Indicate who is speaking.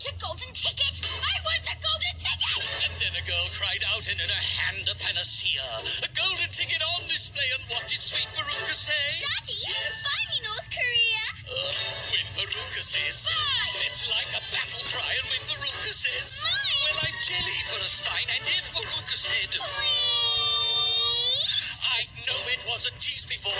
Speaker 1: want a golden ticket! I want a golden ticket!
Speaker 2: And then a girl cried out and in her hand a panacea. A golden ticket on display and what did sweet Veruca say? Daddy, yes.
Speaker 1: buy me North Korea!
Speaker 2: Uh, when Veruca says... Buy! It's like a battle cry and when Veruca says... Mine! Well, I'm jelly for a spine and if Veruca said... Please! I know it was a tease before.